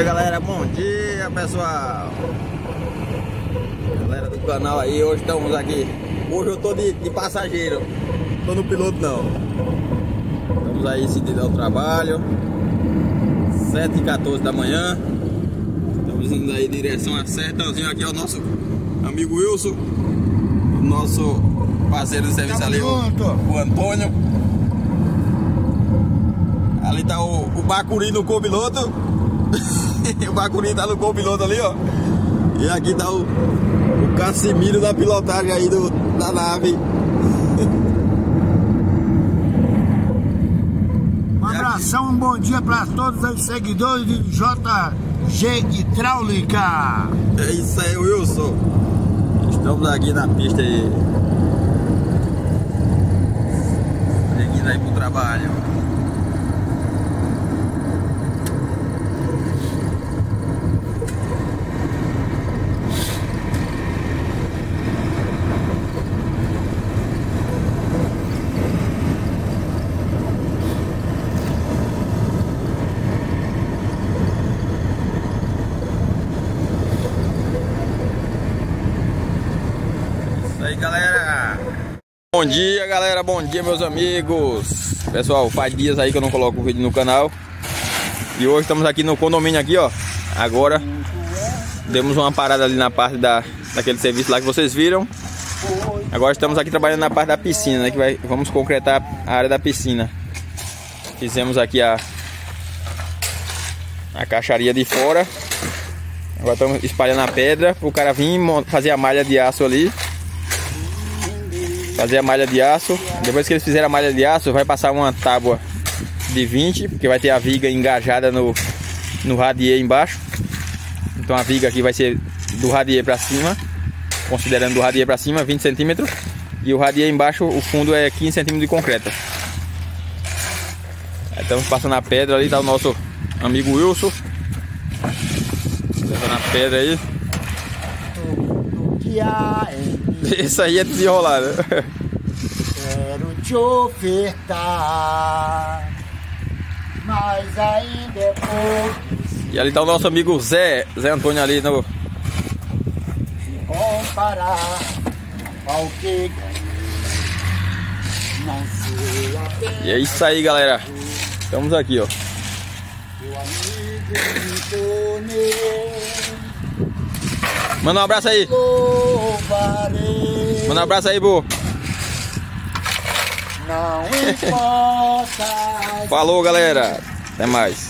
dia, galera. Bom dia, pessoal. Galera do canal aí, hoje estamos aqui. Hoje eu tô de, de passageiro. Tô no piloto não. Estamos aí seguindo ao trabalho. 7h14 da manhã. Estamos indo aí em direção a Sertãozinho aqui ao nosso amigo Wilson. O nosso parceiro de serviço ali, o, o Antônio. Ali tá o, o Bacuri no copiloto. o Bacuri tá no copiloto ali, ó. E aqui tá o, o Cassimiro da pilotagem aí do, da nave. Um abração, um bom dia para todos os seguidores de JG Hidráulica. É isso aí, Wilson. Estamos aqui na pista aí. Seguindo aí pro trabalho. Galera. Bom dia, galera. Bom dia, meus amigos. Pessoal, faz dias aí que eu não coloco vídeo no canal. E hoje estamos aqui no condomínio aqui, ó. Agora demos uma parada ali na parte da, daquele serviço lá que vocês viram. Agora estamos aqui trabalhando na parte da piscina, né? Que vai, vamos concretar a área da piscina. Fizemos aqui a a caixaria de fora. Agora estamos espalhando a pedra para o cara vir fazer a malha de aço ali. Fazer a malha de aço. Depois que eles fizerem a malha de aço, vai passar uma tábua de 20, porque vai ter a viga engajada no, no radier embaixo. Então a viga aqui vai ser do radier para cima, considerando do radier para cima 20 centímetros. E o radier embaixo, o fundo é 15 centímetros de concreto. Aí Estamos passando a pedra ali, tá o nosso amigo Wilson. Levando a pedra aí. Em mim, Isso aí é desenrolar, né? quero te ofertar, mas ainda é pouco E ali tá o nosso amigo Zé, Zé Antônio ali no. se comparar ao que E é isso aí, galera. Estamos aqui, ó. Manda um abraço aí. Louvarei. Manda um abraço aí, Bu. Não importa. Falou, galera. Até mais.